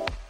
yourself.